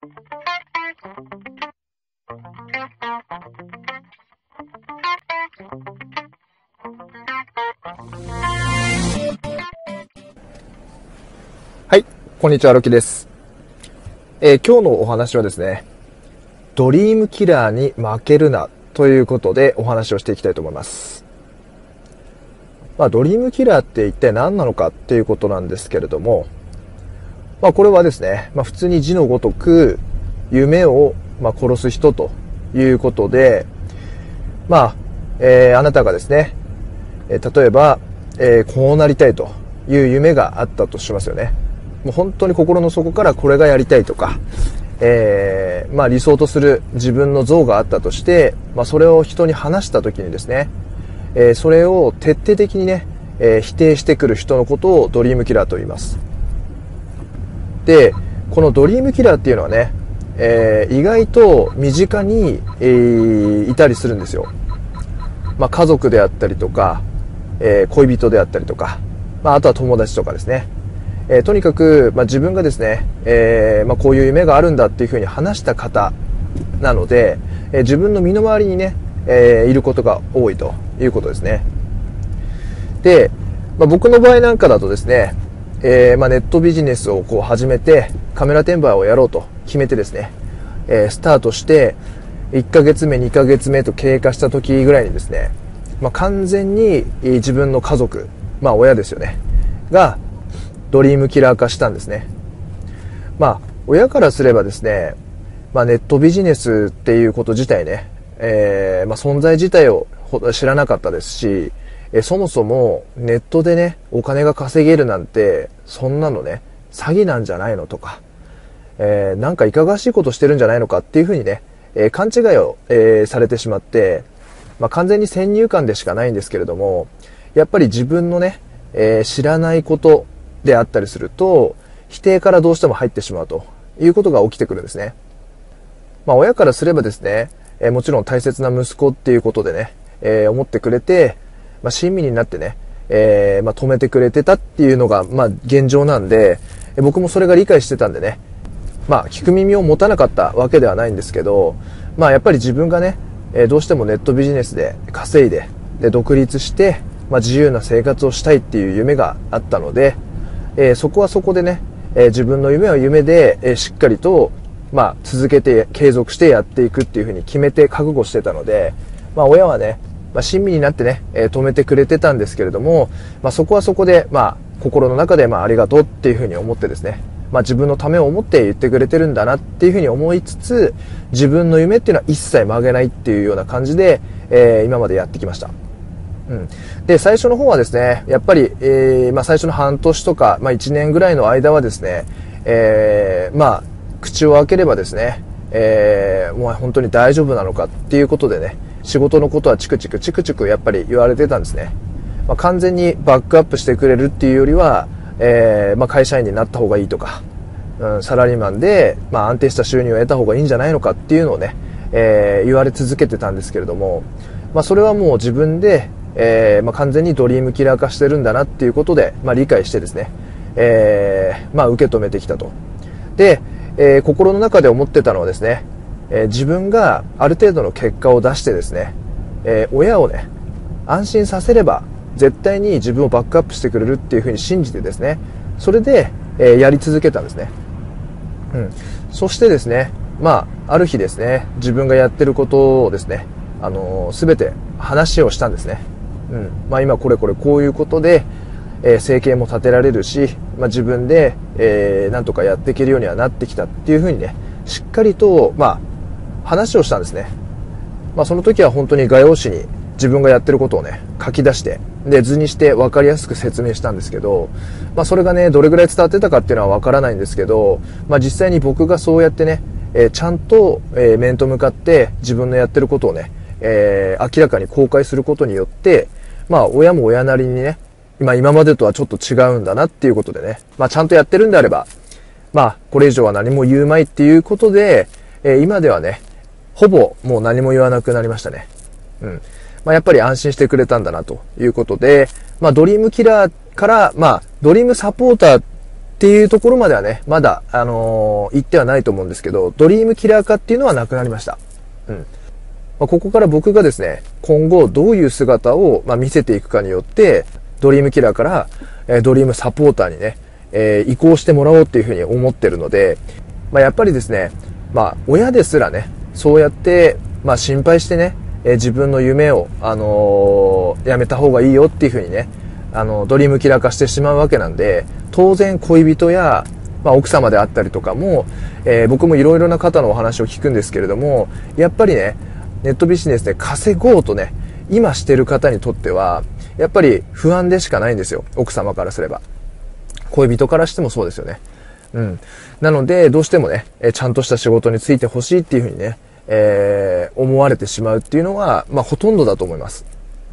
はい、こんにちは、ロキです。えー、今日のお話はですね、ドリームキラーに負けるなということでお話をしていきたいと思います。まあ、ドリームキラーって一体何なのかっていうことなんですけれども、まあ、これはですね、まあ、普通に字のごとく夢をま殺す人ということで、まあ、えー、あなたがですね、えー、例えば、えー、こうなりたいという夢があったとしますよね。もう本当に心の底からこれがやりたいとか、えー、まあ理想とする自分の像があったとして、まあそれを人に話した時にですね、えー、それを徹底的にね、えー、否定してくる人のことをドリームキラーと言います。で、このドリームキラーっていうのはね、えー、意外と身近に、えー、いたりするんですよ。まあ家族であったりとか、えー、恋人であったりとか、まああとは友達とかですね。え、とにかく、まあ、自分がですね、え、まあ、こういう夢があるんだっていうふうに話した方なので、え、自分の身の回りにね、えいることが多いということですね。で、ま、僕の場合なんかだとですね、えまあ、ネットビジネスをこう始めてカメラ転売をやろうと決めてですね、えスタートして1ヶ月目2ヶ月目と経過した時ぐらいにですね、まあ、完全に自分の家族、まあ親ですよね、がドリームキラー化したんですね。まあ、親からすればですね、まあ、ネットビジネスっていうこと自体ね、えー、まあ、存在自体を知らなかったですし、えそもそもネットでね、お金が稼げるなんて、そんなのね、詐欺なんじゃないのとか、えー、なんかいかがわしいことしてるんじゃないのかっていうふうにね、えー、勘違いを、えー、されてしまって、まあ、完全に先入観でしかないんですけれども、やっぱり自分のね、え知らないことであったりすると、否定からどうしても入ってしまうということが起きてくるんですね。まあ親からすればですね、え、もちろん大切な息子っていうことでね、え、思ってくれて、まあ親身になってね、えー、まあ止めてくれてたっていうのが、まあ現状なんで、僕もそれが理解してたんでね、まあ聞く耳を持たなかったわけではないんですけど、まあやっぱり自分がね、えどうしてもネットビジネスで稼いで、で独立して、まあ自由な生活をしたいっていう夢があったので、えー、そこはそこでね、えー、自分の夢は夢で、えー、しっかりと、まあ、続けて、継続してやっていくっていうふうに決めて覚悟してたので、まあ、親はね、まあ、親身になってね、えー、止めてくれてたんですけれども、まあ、そこはそこで、まあ、心の中で、まあ、ありがとうっていうふうに思ってですね、まあ、自分のためを思って言ってくれてるんだなっていうふうに思いつつ、自分の夢っていうのは一切曲げないっていうような感じで、えー、今までやってきました。うん。で、最初の方はですね、やっぱり、えー、まあ最初の半年とか、まあ1年ぐらいの間はですね、えー、まあ、口を開ければですね、えー、もう本当に大丈夫なのかっていうことでね、仕事のことはチクチクチクチクやっぱり言われてたんですね。まあ、完全にバックアップしてくれるっていうよりは、えー、まあ会社員になった方がいいとか、うん、サラリーマンで、まあ安定した収入を得た方がいいんじゃないのかっていうのをね、えー、言われ続けてたんですけれども、まあそれはもう自分で、えー、まあ、完全にドリームキラー化してるんだなっていうことで、まあ、理解してですね、えー、まあ、受け止めてきたと。で、え、心の中で思ってたのはですね、え自分がある程度の結果を出してですね、え親をね、安心させれば、絶対に自分をバックアップしてくれるっていうふうに信じてですね、それで、えやり続けたんですね。うん。そしてですね、まあ、ある日ですね、自分がやってることをですね、あのー、すべて話をしたんですね。うんまあ、今これこれこういうことで、えー、生計も立てられるし、まあ、自分で、えー、なんとかやっていけるようにはなってきたっていうふうにね、しっかりと、まあ、話をしたんですね。まあ、その時は本当に画用紙に自分がやってることをね、書き出して、で、図にして分かりやすく説明したんですけど、まあ、それがね、どれぐらい伝わってたかっていうのは分からないんですけど、まあ、実際に僕がそうやってね、えー、ちゃんと、えー、面と向かって自分のやってることをね、えー、明らかに公開することによって、まあ、親も親なりにね、今、今までとはちょっと違うんだなっていうことでね、まあ、ちゃんとやってるんであれば、まあ、これ以上は何も言うまいっていうことで、え、今ではね、ほぼもう何も言わなくなりましたね。うん。まあ、やっぱり安心してくれたんだなということで、まあ、ドリームキラーから、まあ、ドリームサポーターっていうところまではね、まだ、あのー、言ってはないと思うんですけど、ドリームキラー化っていうのはなくなりました。うん。ま、ここから僕がですね、今後どういう姿を、ま、見せていくかによって、ドリームキラーから、え、ドリームサポーターにね、えー、移行してもらおうっていうふうに思ってるので、まあ、やっぱりですね、まあ、親ですらね、そうやって、まあ、心配してね、え、自分の夢を、あのー、やめた方がいいよっていうふうにね、あの、ドリームキラー化してしまうわけなんで、当然恋人や、まあ、奥様であったりとかも、えー、僕もいろいろな方のお話を聞くんですけれども、やっぱりね、ネットビジネスで稼ごうとね、今してる方にとっては、やっぱり不安でしかないんですよ。奥様からすれば。恋人からしてもそうですよね。うん。なので、どうしてもね、えちゃんとした仕事についてほしいっていうふうにね、えー、思われてしまうっていうのは、まあ、ほとんどだと思います。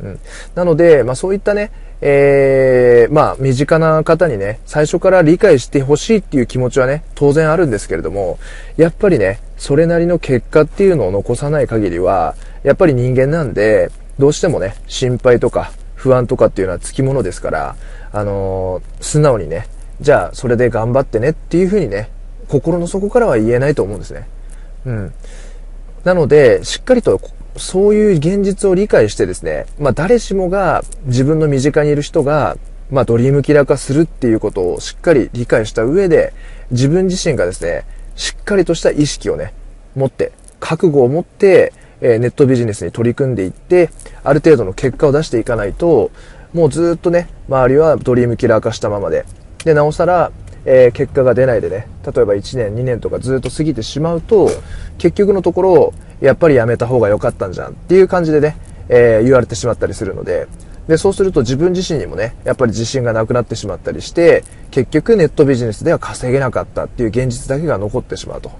うん。なので、まあ、そういったね、えー、まあ、身近な方にね、最初から理解してほしいっていう気持ちはね、当然あるんですけれども、やっぱりね、それなりの結果っていうのを残さない限りは、やっぱり人間なんで、どうしてもね、心配とか不安とかっていうのはつきものですから、あのー、素直にね、じゃあそれで頑張ってねっていうふうにね、心の底からは言えないと思うんですね。うん。なので、しっかりとそういう現実を理解してですね、まあ誰しもが自分の身近にいる人が、まあドリームキラー化するっていうことをしっかり理解した上で、自分自身がですね、しっかりとした意識をね、持って、覚悟を持って、え、ネットビジネスに取り組んでいって、ある程度の結果を出していかないと、もうずっとね、周りはドリームキラー化したままで、で、なおさら、えー、結果が出ないでね、例えば1年、2年とかずっと過ぎてしまうと、結局のところ、やっぱりやめた方が良かったんじゃんっていう感じでね、えー、言われてしまったりするので、で、そうすると自分自身にもね、やっぱり自信がなくなってしまったりして、結局ネットビジネスでは稼げなかったっていう現実だけが残ってしまうと。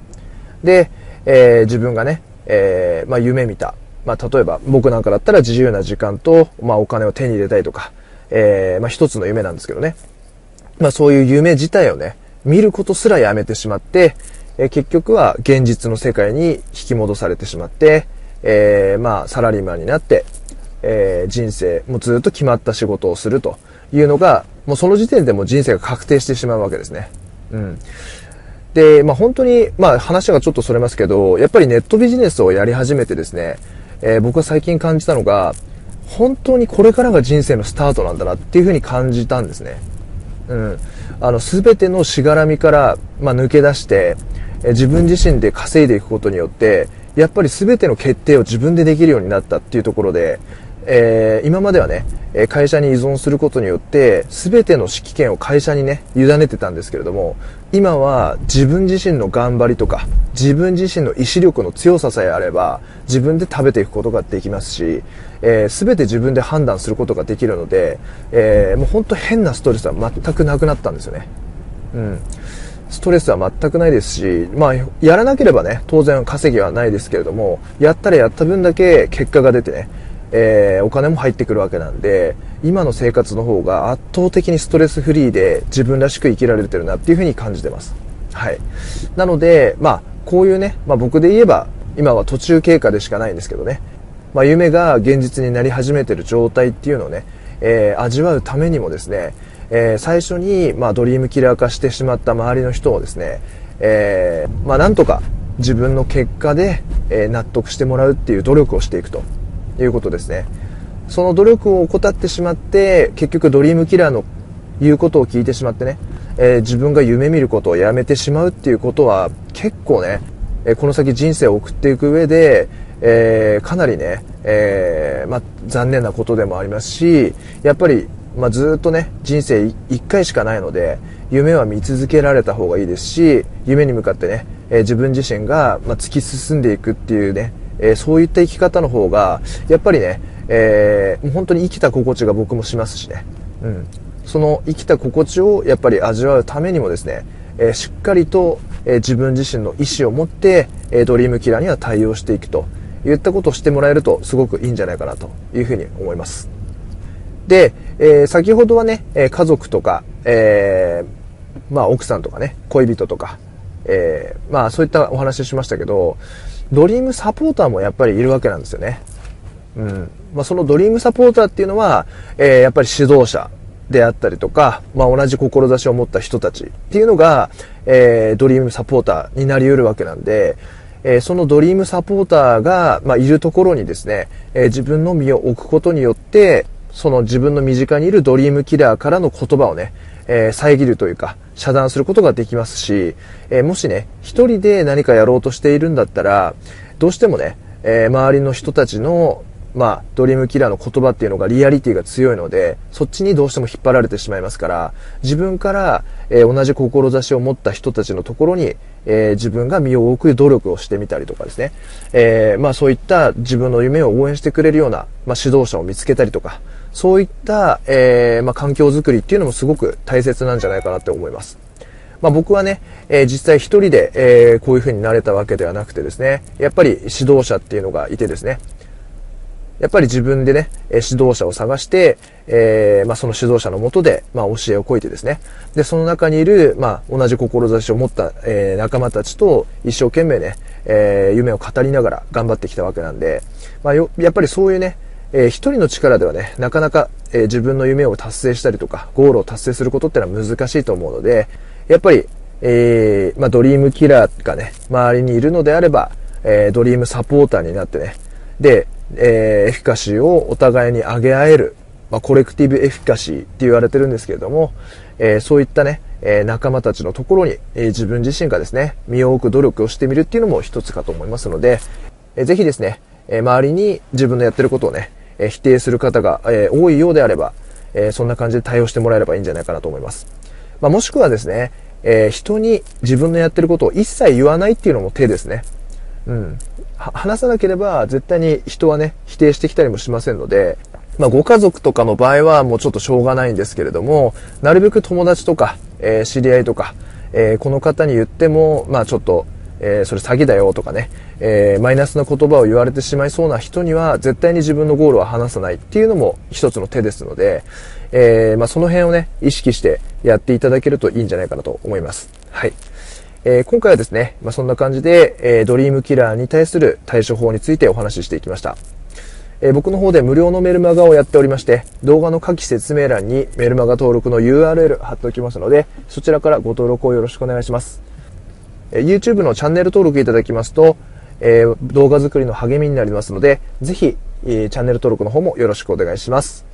で、えー、自分がね、えー、まあ夢見た。まあ例えば僕なんかだったら自由な時間と、まあお金を手に入れたいとか、えー、まあ一つの夢なんですけどね。まあそういう夢自体をね、見ることすらやめてしまって、え結局は現実の世界に引き戻されてしまって、えー、まあ、サラリーマンになって、えー、人生、もうずっと決まった仕事をするというのが、もうその時点でも人生が確定してしまうわけですね。うん。で、まあ本当に、まあ話がちょっとそれますけど、やっぱりネットビジネスをやり始めてですね、えー、僕は最近感じたのが、本当にこれからが人生のスタートなんだなっていうふうに感じたんですね。うん。あの、全てのしがらみから、まあ、抜け出して、自分自身で稼いでいくことによって、やっぱり全ての決定を自分でできるようになったっていうところで、えー、今まではね、会社に依存することによって、全ての指揮権を会社にね、委ねてたんですけれども、今は自分自身の頑張りとか、自分自身の意志力の強ささえあれば、自分で食べていくことができますし、えー、全て自分で判断することができるので、えー、もう本当変なストレスは全くなくなったんですよね。うん。ストレスは全くないですし、まあ、やらなければね、当然稼ぎはないですけれども、やったらやった分だけ結果が出てね、えー、お金も入ってくるわけなんで、今の生活の方が圧倒的にストレスフリーで自分らしく生きられてるなっていうふうに感じてます。はい。なので、まあ、こういうね、まあ僕で言えば、今は途中経過でしかないんですけどね、まあ夢が現実になり始めてる状態っていうのをね、えー、味わうためにもですね、えー、最初に、まあ、ドリームキラー化してしまった周りの人をですね、えー、まあ、なんとか自分の結果で、え、納得してもらうっていう努力をしていくということですね。その努力を怠ってしまって、結局ドリームキラーの言うことを聞いてしまってね、えー、自分が夢見ることをやめてしまうっていうことは結構ね、えー、この先人生を送っていく上で、えー、かなりね、えまあ、残念なことでもありますし、やっぱりまあ、ずっとね、人生1回しかないので、夢は見続けられた方がいいですし、夢に向かってね、え、自分自身が、まあ、突き進んでいくっていうね、えー、そういった生き方の方が、やっぱりね、えー、本当に生きた心地が僕もしますしね。うん。その生きた心地をやっぱり味わうためにもですね、えー、しっかりと、えー、自分自身の意思を持って、えー、ドリームキラーには対応していくといったことをしてもらえるとすごくいいんじゃないかなというふうに思います。で、えー、先ほどはね、え家族とか、え、まあ奥さんとかね、恋人とか、え、まあそういったお話をしましたけど、ドリームサポーターもやっぱりいるわけなんですよね。うん。まあそのドリームサポーターっていうのは、えー、やっぱり指導者、であったりとか、まあ、同じ志を持った人たちっていうのが、えー、ドリームサポーターになり得るわけなんで、えー、そのドリームサポーターが、まあ、いるところにですね、えー、自分の身を置くことによって、その自分の身近にいるドリームキラーからの言葉をね、えー、遮るというか、遮断することができますし、えー、もしね、一人で何かやろうとしているんだったら、どうしてもね、えー、周りの人たちのまあ、ドリームキラーの言葉っていうのがリアリティが強いので、そっちにどうしても引っ張られてしまいますから、自分から、えー、同じ志を持った人たちのところに、えー、自分が身を置く努力をしてみたりとかですね、えー、まあそういった自分の夢を応援してくれるような、まあ指導者を見つけたりとか、そういった、えー、まあ環境づくりっていうのもすごく大切なんじゃないかなって思います。まあ、僕はね、えー、実際一人で、えー、こういう風になれたわけではなくてですね、やっぱり指導者っていうのがいてですね、やっぱり自分でね、指導者を探して、えー、まあ、その指導者のもとで、まあ、教えをこいてですね。で、その中にいる、まあ、同じ志を持った、えー、仲間たちと一生懸命ね、えー、夢を語りながら頑張ってきたわけなんで、まあ、やっぱりそういうね、えー、一人の力ではね、なかなか、えー、自分の夢を達成したりとか、ゴールを達成することってのは難しいと思うので、やっぱり、えー、まあ、ドリームキラーがね、周りにいるのであれば、えー、ドリームサポーターになってね、で、えー、エフィカシーをお互いに上げ合える、まあ、コレクティブエフィカシーって言われてるんですけれども、えー、そういったね、えー、仲間たちのところに、えー、自分自身がですね、身を置く努力をしてみるっていうのも一つかと思いますので、えー、ぜひですね、えー、周りに自分のやってることをね、え、否定する方が、え、多いようであれば、え、そんな感じで対応してもらえればいいんじゃないかなと思います。まあ、もしくはですね、え、人に自分のやってることを一切言わないっていうのも手ですね。うん。話さなければ絶対に人はね、否定してきたりもしませんので、まあ、ご家族とかの場合はもうちょっとしょうがないんですけれども、なるべく友達とか、えー、知り合いとか、えー、この方に言っても、まあちょっと、えー、それ詐欺だよとかね、えー、マイナスな言葉を言われてしまいそうな人には絶対に自分のゴールは話さないっていうのも一つの手ですので、えー、まあその辺をね、意識してやっていただけるといいんじゃないかなと思います。はい。え、今回はですね、まあ、そんな感じで、え、ドリームキラーに対する対処法についてお話ししていきました。え、僕の方で無料のメルマガをやっておりまして、動画の下記説明欄にメルマガ登録の URL 貼っておきますので、そちらからご登録をよろしくお願いします。え YouTube のチャンネル登録いただきますと、え動画作りの励みになりますので、ぜひ、えチャンネル登録の方もよろしくお願いします。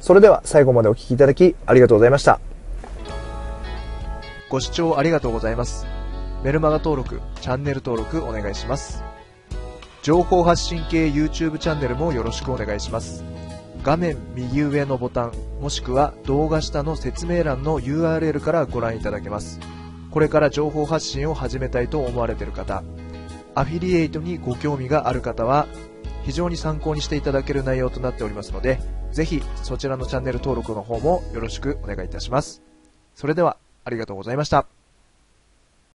それでは最後までお聴きいただきありがとうございました。ご視聴ありがとうございます。メルマガ登録、チャンネル登録お願いします。情報発信系 YouTube チャンネルもよろしくお願いします。画面右上のボタン、もしくは動画下の説明欄の URL からご覧いただけます。これから情報発信を始めたいと思われている方、アフィリエイトにご興味がある方は、非常に参考にしていただける内容となっておりますので、ぜひそちらのチャンネル登録の方もよろしくお願いいたします。それでは、ありがとうございました。